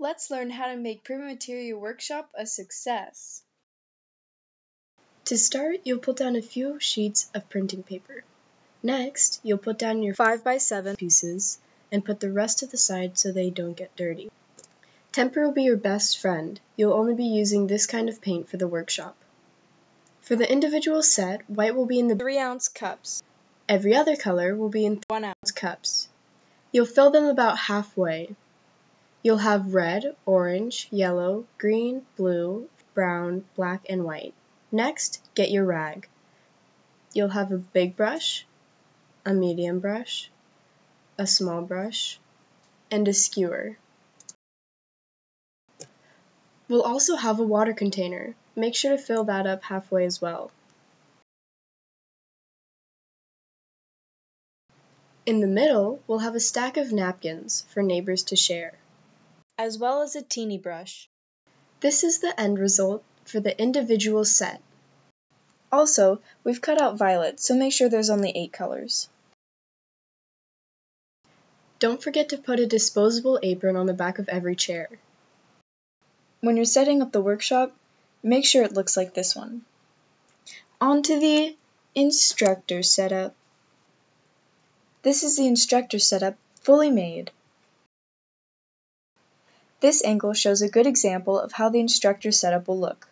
Let's learn how to make Pre-Materia Workshop a success. To start, you'll put down a few sheets of printing paper. Next, you'll put down your 5x7 pieces and put the rest to the side so they don't get dirty. Tempera will be your best friend. You'll only be using this kind of paint for the workshop. For the individual set, white will be in the 3 ounce cups. Every other color will be in 1 ounce cups. You'll fill them about halfway. You'll have red, orange, yellow, green, blue, brown, black, and white. Next, get your rag. You'll have a big brush, a medium brush, a small brush, and a skewer. We'll also have a water container. Make sure to fill that up halfway as well. In the middle, we'll have a stack of napkins for neighbors to share. As well as a teeny brush. This is the end result for the individual set. Also, we've cut out violet, so make sure there's only 8 colors. Don't forget to put a disposable apron on the back of every chair. When you're setting up the workshop, make sure it looks like this one. On to the instructor setup. This is the instructor setup fully made. This angle shows a good example of how the instructor setup will look.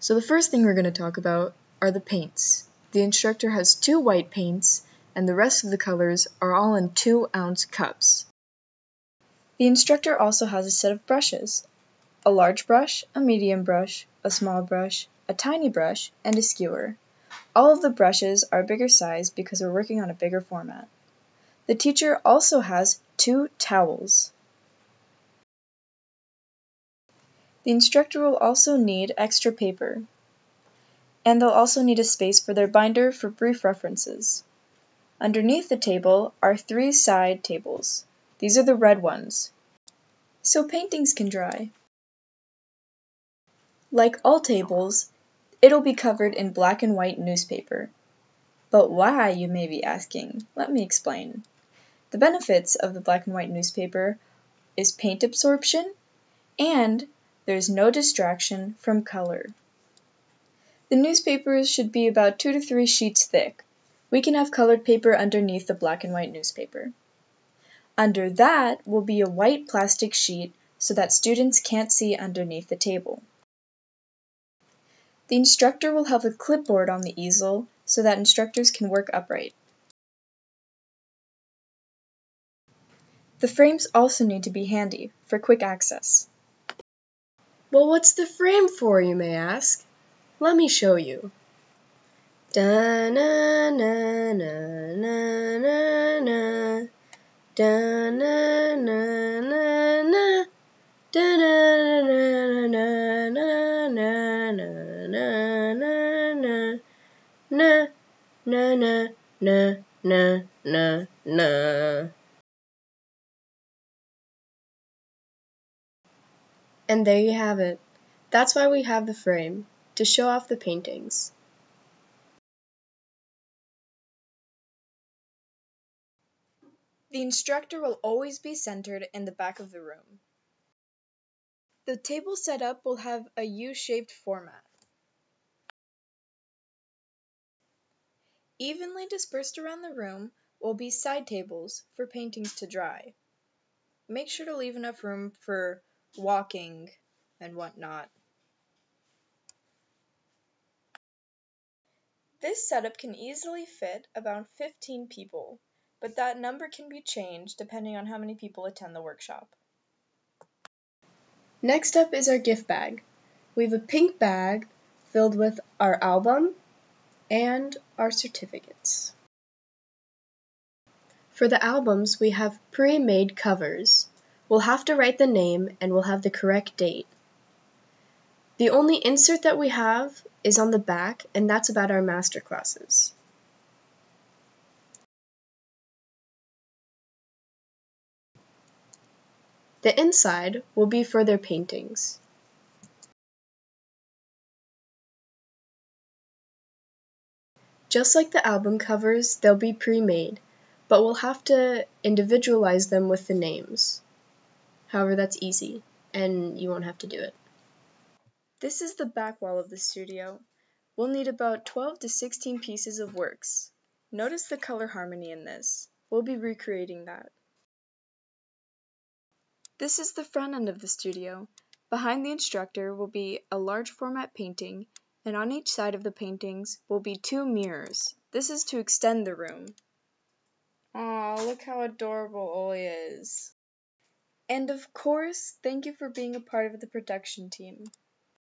So the first thing we're going to talk about are the paints. The instructor has two white paints and the rest of the colors are all in 2 ounce cups. The instructor also has a set of brushes, a large brush, a medium brush, a small brush, a tiny brush, and a skewer. All of the brushes are bigger size because we're working on a bigger format. The teacher also has two towels. The instructor will also need extra paper, and they'll also need a space for their binder for brief references. Underneath the table are three side tables. These are the red ones, so paintings can dry. Like all tables, it'll be covered in black and white newspaper. But why, you may be asking? Let me explain. The benefits of the black and white newspaper is paint absorption and there's no distraction from color. The newspapers should be about two to three sheets thick. We can have colored paper underneath the black and white newspaper. Under that will be a white plastic sheet so that students can't see underneath the table. The instructor will have a clipboard on the easel so that instructors can work upright. The frames also need to be handy for quick access. Well, what's the frame for, you may ask? Let me show you. Da na na na na na na da na na na na da na na na na na na na na na na na na na na na And there you have it. That's why we have the frame, to show off the paintings. The instructor will always be centered in the back of the room. The table setup will have a U-shaped format. Evenly dispersed around the room will be side tables for paintings to dry. Make sure to leave enough room for walking and whatnot. This setup can easily fit about 15 people, but that number can be changed depending on how many people attend the workshop. Next up is our gift bag. We have a pink bag filled with our album and our certificates. For the albums, we have pre-made covers. We'll have to write the name and we'll have the correct date. The only insert that we have is on the back and that's about our master classes. The inside will be for their paintings. Just like the album covers, they'll be pre-made, but we'll have to individualize them with the names. However, that's easy, and you won't have to do it. This is the back wall of the studio. We'll need about 12 to 16 pieces of works. Notice the color harmony in this. We'll be recreating that. This is the front end of the studio. Behind the instructor will be a large format painting, and on each side of the paintings will be two mirrors. This is to extend the room. Aw, look how adorable Oli is. And of course, thank you for being a part of the production team.